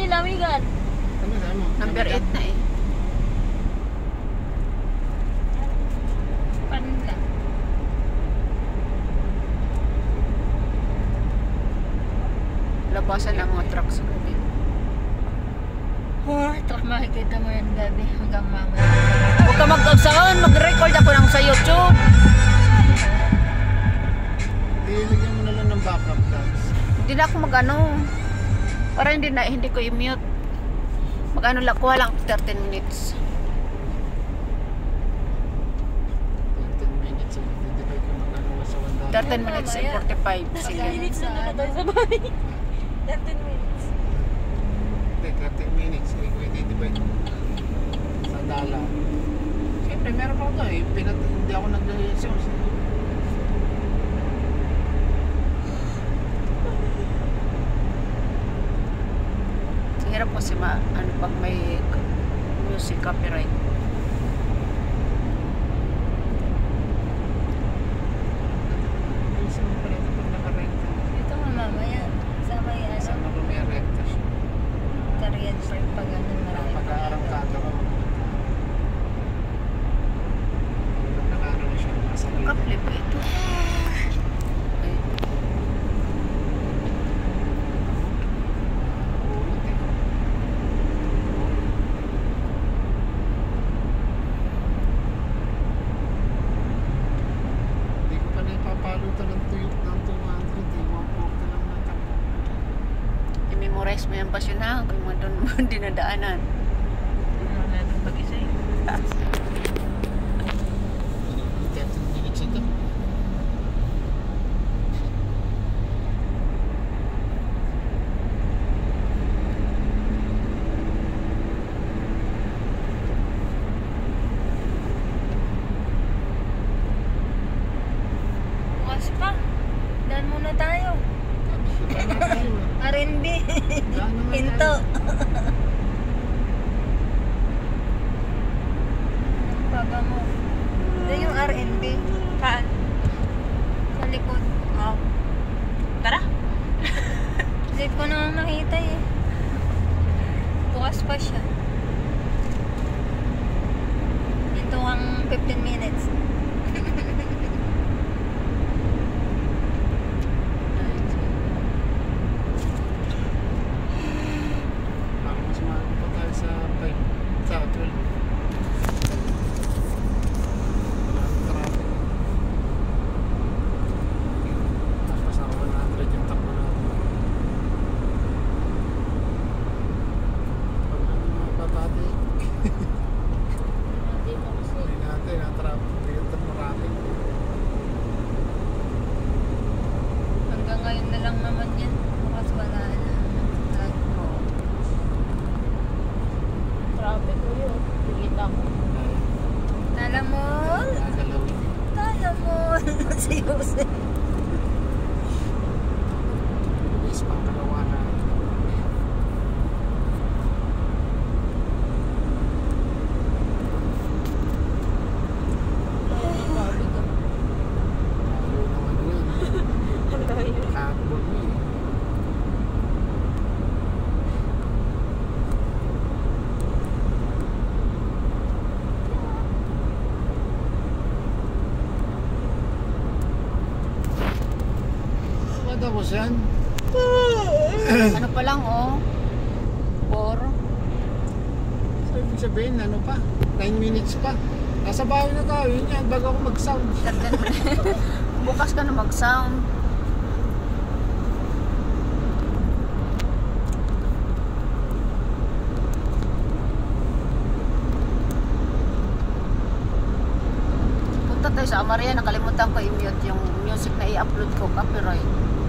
nilamigan. Ano saan mo? Number 8 na eh. Panla. Labasan ng mga truck sa gabi. Oh, truck makikita mo yan gabi hanggang mamaya. Huwag ka mag-absakan, mag-record ako lang sa YouTube. Ilagyan mo na lang ng backup dance. Hindi na ako mag-ano. Para hindi na, hindi ko i-mute. Mag-ano lang, kuha lang 13 minutes. 10 minutes. eh. Hindi ba ikaw mag-ano sa 1 13 minutes and 45. Sige. Minutes na tayo sa bahay. 13 minutes. Hindi, 13 minutes. Eh, kung i-divide sa dala. Siyempre, meron pa ito eh. Pinat hindi ako nag-source. Hirap kasi ma, ano pag may music copyright. Minsan mo pala ito pag nakarekta. Dito nga mamaya. Sa may ano, Sana kung may rekta siya. Korean park pag ano marami. Pag-aarangkada ko. Pag nakaano na siya, nasa gilid. Kapli ba ito? Ay, Ulit eh. Hindi ko pa naipapalo ito ng tuyok ng 200. Eh. 140 lang natakbo. Yung pasyon na kung mga doon dinadaanan. Ano na itong pag-isa eh. 13 minutes ito. Bukas pa. Dan muna tayo. Wala na tayo eh. R&B. Wala na nga Hinto. tayo. Baba mo. Ito yung R&B. Saan? Sa likod. Oh. Tara. Late ko na nakita eh. Bukas pa siya. Ito ang 15 minutes. 又是？Ano tapos yan? ano pa lang oh. Four. So, ibig sabihin, ano pa? 9 minutes pa. Nasa bahay na tayo, yun yan, bago ako mag-sound. Bukas ka na mag-sound. Punta tayo sa Amaria, nakalimutan ko i-mute yung music na i-upload ko, copyright.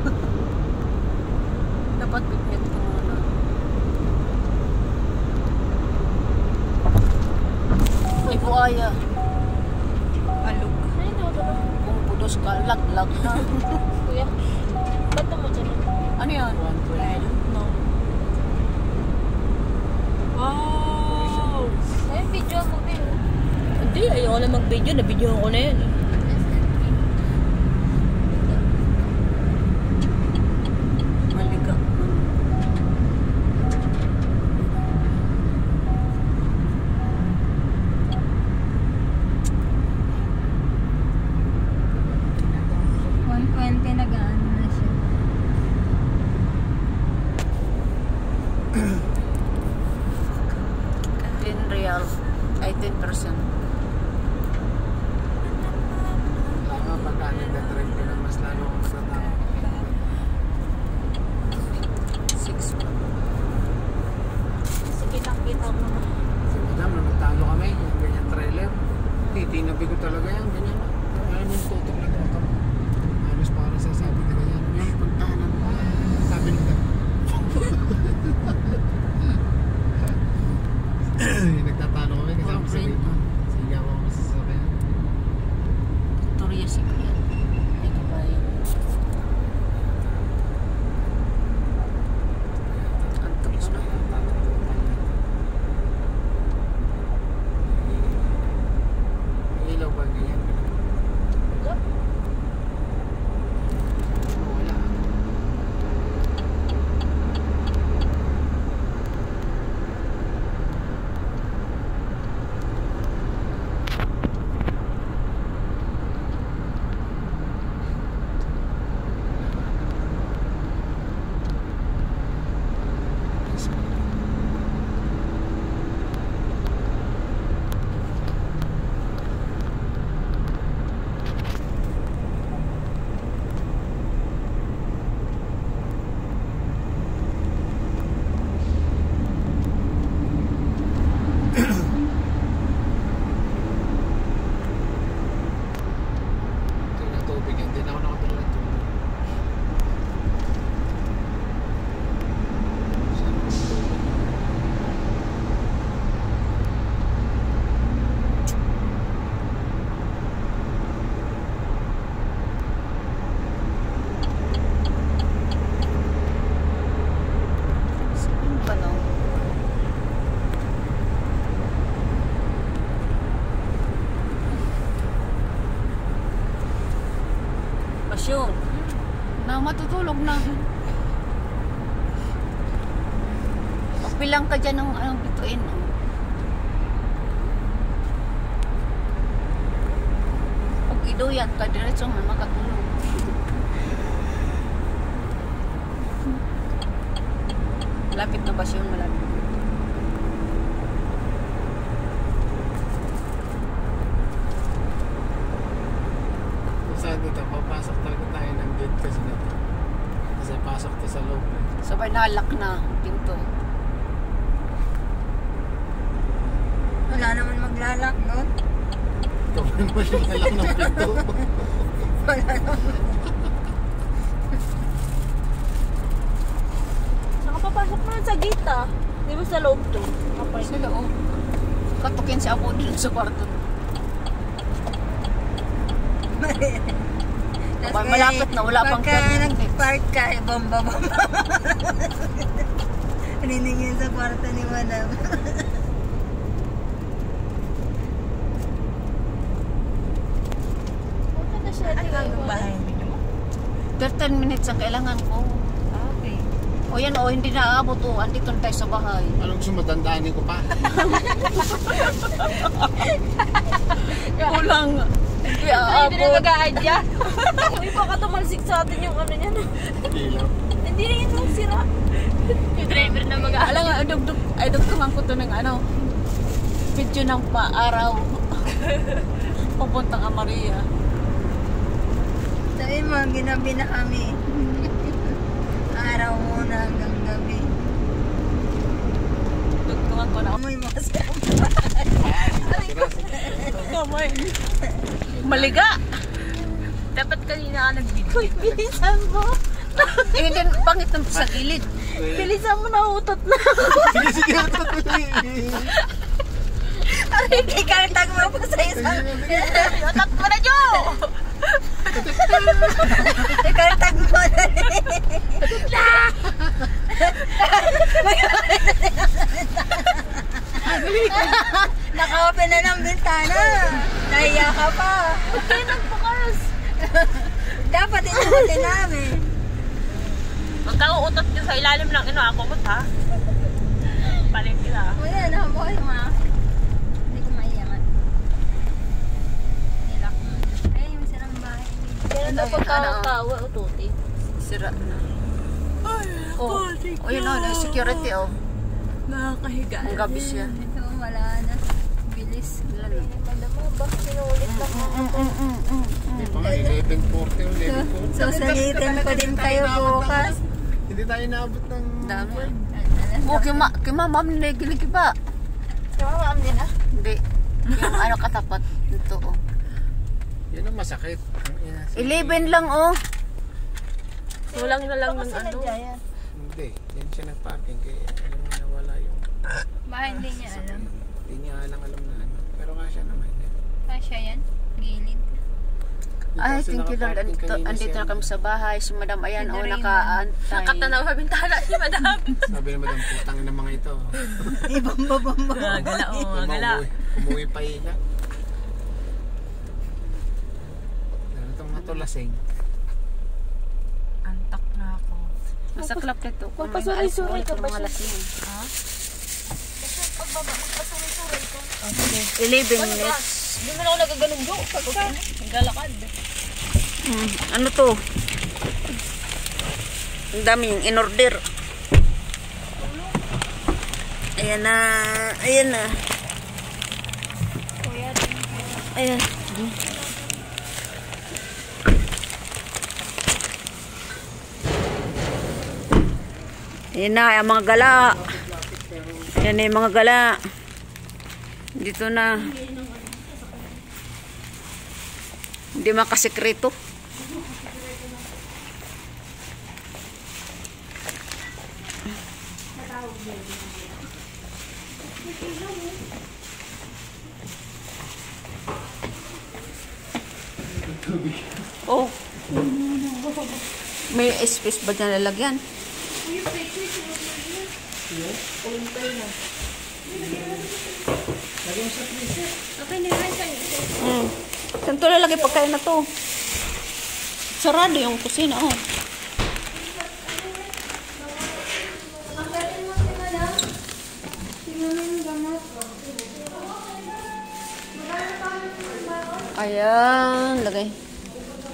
Dapat i-mute ko muna. Ay, buaya. Alok. Kung pudos ka, laglag na. Kuya, ba't naman dyan? ano yan? 120. No. Wow! Ay, video mo, Bill. Hindi, ayoko na mag-video. Na-video ko na yun. eh. Na. Magbilang ka dyan ng anong bituin. oh. Pag iduyat ka, diretso man makatulog. Malapit na ba siya? Malapit. Kung saan dito, papasok talaga tayo ng gate. Kasi pasok to sa loob. eh. Sabay nalak na pinto. Wala naman maglalak doon. Ikaw naman yung alam ng pinto. Wala naman. Nakapapasok naman sa gate ah. Di ba sa loob to? Kapag Sila oh. Katukin si Apo dun sa kwarto. Abay, malapit na, wala pang Pagka 10 minutes. nag-park ka, eh, bomba bomba. Rinig yun sa kwarto ni madam. Ano ang bahay mo? 13 minutes ang kailangan ko. Okay. O yan o, hindi na aabot o. Andito na tayo sa bahay. Anong dandaanin ko pa? Kulang. Hindi Ay, hindi na mag-aadya. Uy, baka tumalsik sa atin yung ano niya. Ilaw. Hindi na yun yung sira. Yung driver na mag Alam nga, dugdug, ay dugtungan ko to ng ano, video ng paaraw. Papuntang Amaria. Sabi mo, ginabi na kami. Araw muna hanggang gabi. Dugtungan ko na. Amoy mo kasi Kamay. Maliga. Dapat kanina ka nag-video. Uy, bilisan mo. Eh, hindi, pangit ng sa gilid. Bilisan mo na utot na. Sige, sige, tutuloy. Aray, ikartag mo pa sa isang... Atak mo na, Jo! Ikartag mo na Naka-open na ng bintana. Nahiya ka pa. Kaya nagbukas. Ito namin. Magkauutot nyo sa ilalim ng ino ako mo ha. Palit kita. Kuya, nakabuhay mo ah. Hindi ko maiyangat. Nilak mo. Ay, yung sirang bahay. Kaya yun, ano? tawa ututi. Sira na. Oh, oh yun o, security oh. Nakakahiga. Ang gabi siya. Ito, wala na. Bilis. Mm, mm, mm, mm, mm. Hindi pa nga, 11.40 o 11.40. Sasalitin ko din kayo bukas. Hindi tayo naabot ng... Dami. Oh, kima, kima, ma'am, nagilig ba? Kaya ma'am din ah. Hindi. Yung ano katapat dito, oh. Yan ang masakit. Ang ina, si- 11 lang, oh. Kulang na lang ng ano. Hindi. Yan siya nag-parking. Kaya alam mo na wala yung... Baka hindi niya alam. Hindi niya alam alam na Pero nga siya naman. yan. Kasya yan. Gilid. Ay, thank you Lord. Andito, andito na kami sa bahay. Si Madam, ayan, oh, nakaantay. Nakatanaw sa bintana si madam. Sabi naman ng putang ng mga ito. Gala, oh, gala. Umuwi, umuwi pa ina. Ano itong matulasing? Antak na ako. Masaklap nito. Kung may ka kung ba mga lasing. Ha? 11 minutes. Hindi mo na ako nagaganon jo. Pagka naglalakad. Hmm, ano to? Ang daming in-order. Ayan na. Ayan na. Ayan. Ayan na, ang mga gala. Ayan na yung mga gala. Dito na. Hindi makasekreto. Oh. May space ba dyan lalagyan? Hmm. Saan to lalagay pagkain na to? Sarado yung kusina, oh. Ayan, lagay.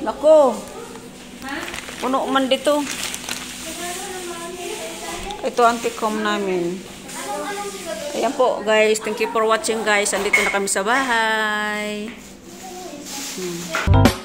Nako. Puno man dito. Ito ang tikom namin. Ayan po, guys. Thank you for watching, guys. Andito na kami sa bahay. Hmm.